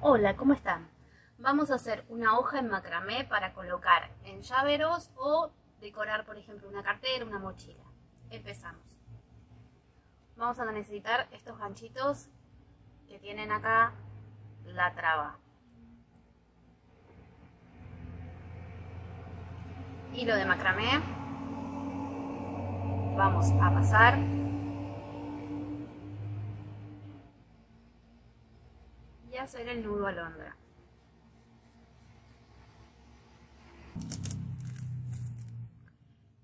Hola, ¿cómo están? Vamos a hacer una hoja en macramé para colocar en llaveros o decorar, por ejemplo, una cartera, una mochila. Empezamos. Vamos a necesitar estos ganchitos que tienen acá la traba. Hilo de macramé. Vamos a pasar hacer el nudo alondra.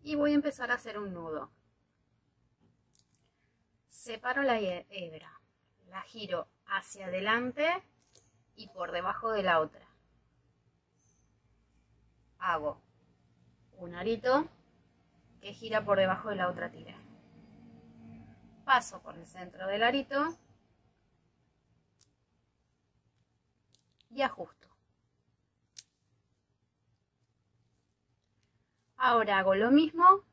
Y voy a empezar a hacer un nudo. Separo la hebra, la giro hacia adelante y por debajo de la otra. Hago un arito que gira por debajo de la otra tira. Paso por el centro del arito y ajusto. Ahora hago lo mismo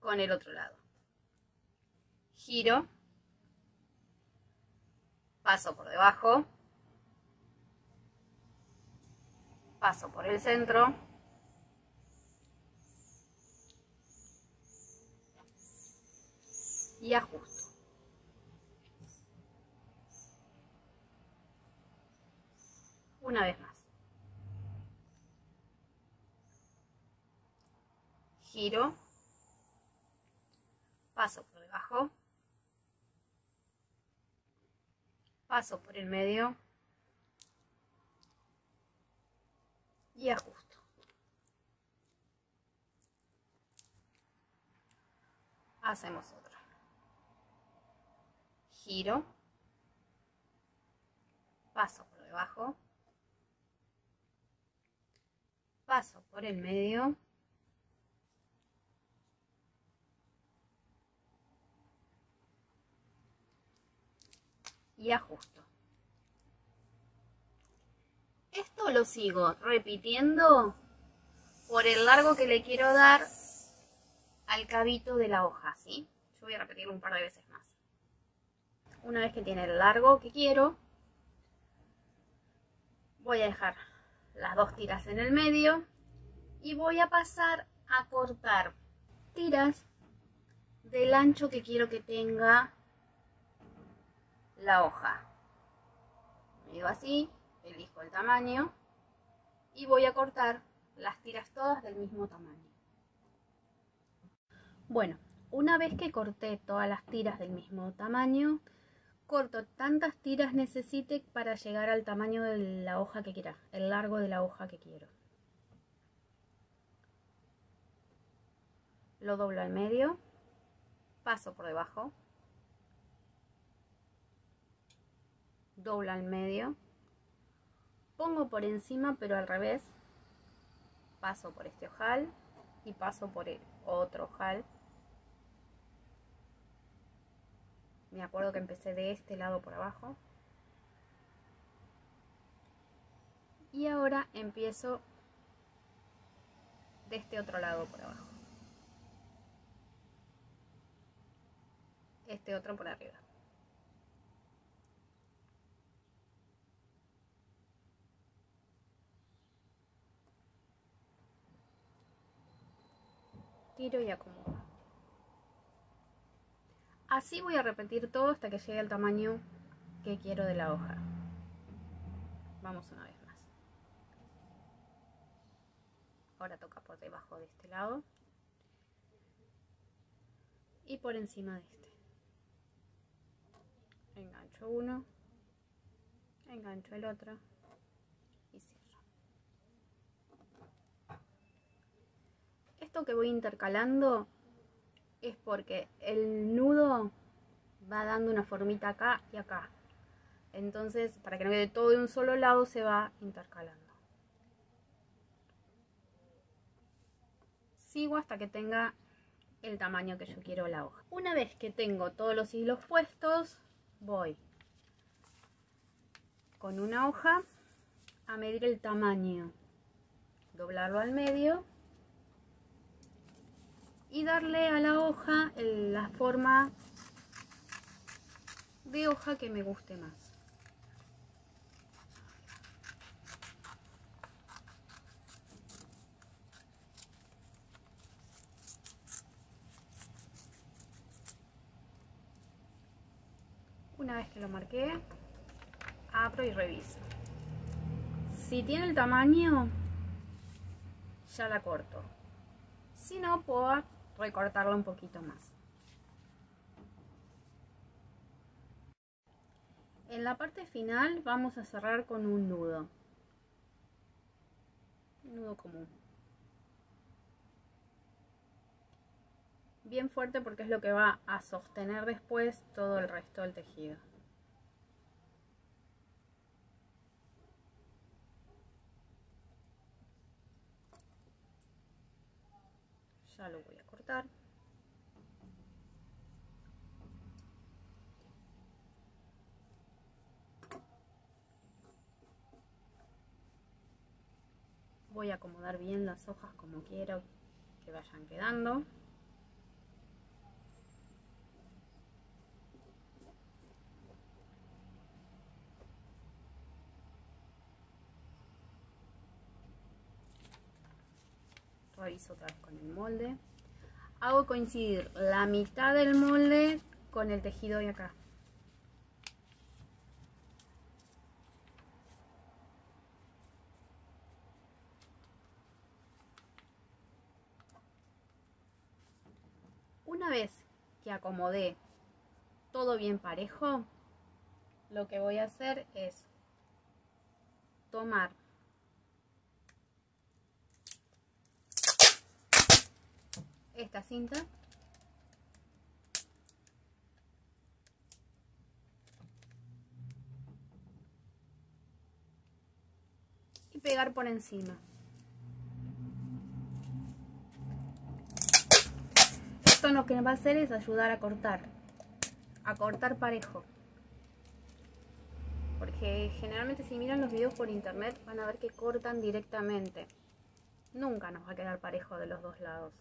con el otro lado. Giro, paso por debajo, paso por el centro, y ajusto. Una vez más. Giro, paso por debajo, paso por el medio y ajusto. Hacemos otra. Giro, paso por debajo, paso por el medio y ajusto. Esto lo sigo repitiendo por el largo que le quiero dar al cabito de la hoja, ¿sí? Yo voy a repetirlo un par de veces más. Una vez que tiene el largo que quiero, voy a dejar las dos tiras en el medio y voy a pasar a cortar tiras del ancho que quiero que tenga la hoja. Digo así, elijo el tamaño y voy a cortar las tiras todas del mismo tamaño. Bueno, una vez que corté todas las tiras del mismo tamaño, corto tantas tiras necesite para llegar al tamaño de la hoja que quiera, el largo de la hoja que quiero. Lo doblo al medio, paso por debajo, doblo al medio, pongo por encima pero al revés, paso por este ojal y paso por el otro ojal Me acuerdo que empecé de este lado por abajo. Y ahora empiezo de este otro lado por abajo. Este otro por arriba. Tiro y acomodo. Así voy a repetir todo hasta que llegue al tamaño que quiero de la hoja. Vamos una vez más. Ahora toca por debajo de este lado. Y por encima de este. Engancho uno. Engancho el otro. Y cierro. Esto que voy intercalando es porque el nudo va dando una formita acá y acá. Entonces, para que no quede todo de un solo lado, se va intercalando. Sigo hasta que tenga el tamaño que yo quiero la hoja. Una vez que tengo todos los hilos puestos, voy con una hoja a medir el tamaño, doblarlo al medio y darle a la hoja la forma de hoja que me guste más. Una vez que lo marqué, abro y reviso. Si tiene el tamaño, ya la corto. Si no, puedo recortarla un poquito más. En la parte final vamos a cerrar con un nudo. Nudo común. Bien fuerte porque es lo que va a sostener después todo el resto del tejido. Ya lo voy a cortar. voy a acomodar bien las hojas como quiero que vayan quedando reviso otra vez con el molde. Hago coincidir la mitad del molde con el tejido de acá. Una vez que acomodé todo bien parejo, lo que voy a hacer es tomar esta cinta y pegar por encima. lo que va a hacer es ayudar a cortar, a cortar parejo. Porque generalmente si miran los videos por internet van a ver que cortan directamente. Nunca nos va a quedar parejo de los dos lados.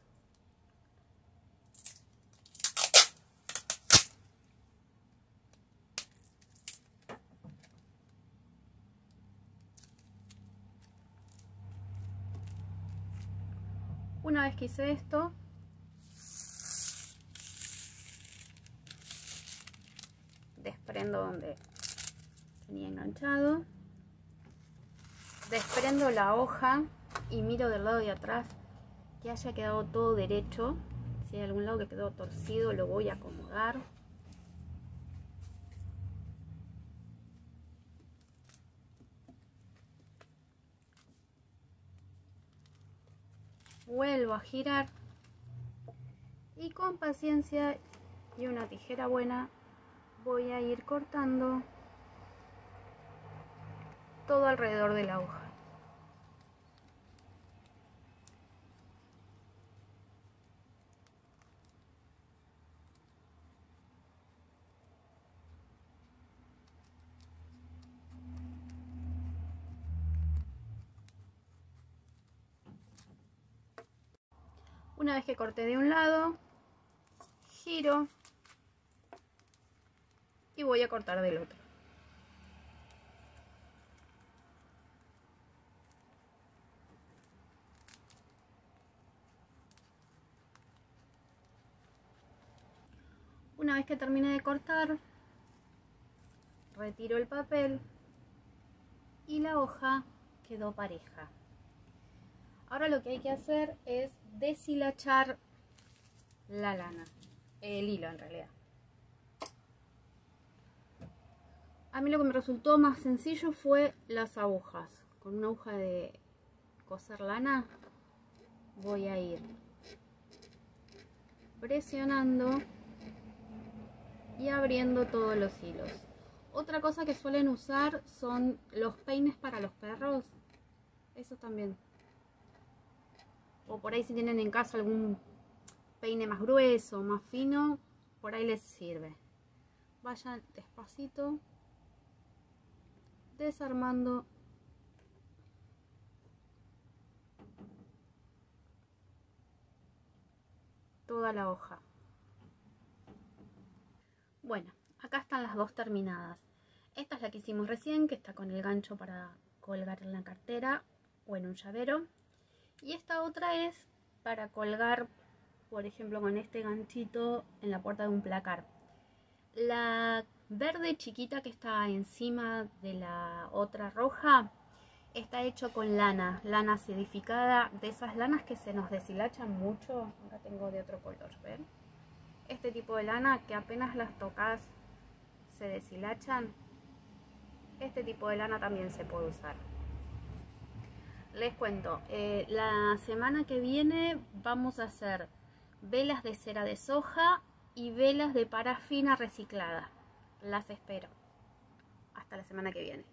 Una vez que hice esto, desprendo donde tenía enganchado desprendo la hoja y miro del lado de atrás que haya quedado todo derecho. Si hay algún lado que quedó torcido lo voy a acomodar vuelvo a girar y con paciencia y una tijera buena voy a ir cortando todo alrededor de la hoja. Una vez que corté de un lado, giro y voy a cortar del otro. Una vez que termine de cortar, retiro el papel y la hoja quedó pareja. Ahora lo que hay que hacer es deshilachar la lana, el hilo en realidad. A mí lo que me resultó más sencillo fue las agujas. Con una aguja de coser lana voy a ir presionando y abriendo todos los hilos. Otra cosa que suelen usar son los peines para los perros. Eso también. O por ahí si tienen en casa algún peine más grueso, más fino, por ahí les sirve. Vayan despacito desarmando toda la hoja. Bueno, acá están las dos terminadas. Esta es la que hicimos recién, que está con el gancho para colgar en la cartera o en un llavero. Y esta otra es para colgar, por ejemplo, con este ganchito en la puerta de un placar. La verde chiquita que está encima de la otra roja está hecho con lana, lana acidificada, de esas lanas que se nos deshilachan mucho. Acá tengo de otro color, ¿ven? Este tipo de lana que apenas las tocas se deshilachan. Este tipo de lana también se puede usar. Les cuento, eh, la semana que viene vamos a hacer velas de cera de soja y velas de parafina reciclada. Las espero. Hasta la semana que viene.